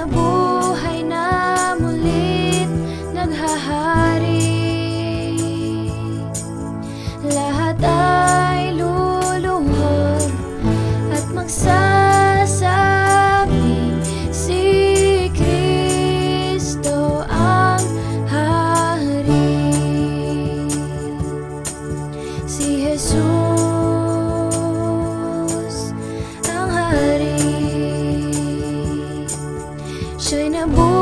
nabuhay na mulit naghahari. Lahat ay luluhod at magsasabi Si Kristo ang hari. Si Jesus ang hari चैनम्बु